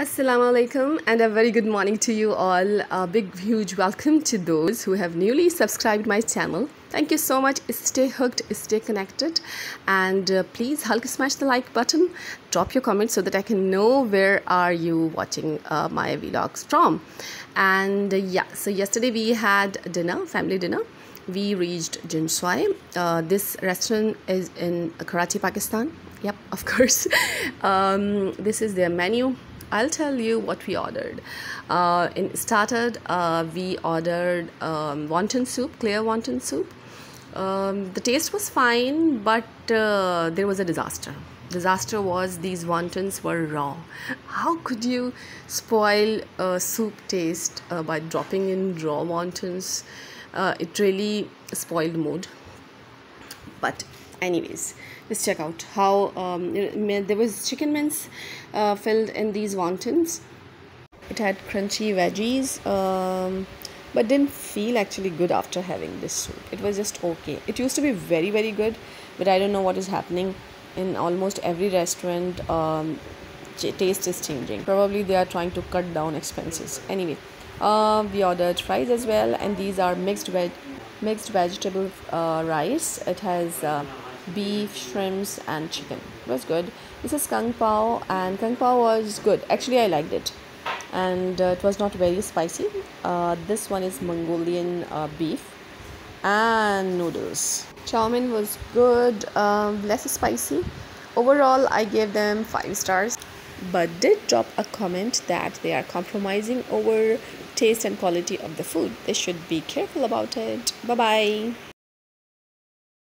Assalamu alaikum and a very good morning to you all. A big huge welcome to those who have newly subscribed my channel. Thank you so much. Stay hooked, stay connected and uh, please help smash the like button. Drop your comments so that I can know where are you watching uh, my vlogs from. And uh, yeah, so yesterday we had dinner, family dinner. We reached Jinswai. Uh, this restaurant is in Karachi, Pakistan. Yep, of course. Um, this is their menu I'll tell you what we ordered. Uh, in started, uh, we ordered um, wonton soup, clear wonton soup. Um, the taste was fine, but uh, there was a disaster. Disaster was these wontons were raw. How could you spoil a soup taste uh, by dropping in raw wontons? Uh, it really spoiled mood. But anyways let's check out how um, there was chicken mince uh, filled in these wontons it had crunchy veggies um, but didn't feel actually good after having this soup. It was just okay. It used to be very very good but i don't know what is happening in almost every restaurant um, taste is changing. Probably they are trying to cut down expenses. Anyway uh, we ordered fries as well and these are mixed veg mixed vegetable uh, rice. It has uh, beef, shrimps, and chicken. It was good. This is kung pao, and kung pao was good. Actually, I liked it, and uh, it was not very spicy. Uh, this one is Mongolian uh, beef and noodles. Chow mein was good, um, less spicy. Overall, I gave them five stars, but did drop a comment that they are compromising over taste and quality of the food. They should be careful about it. Bye bye.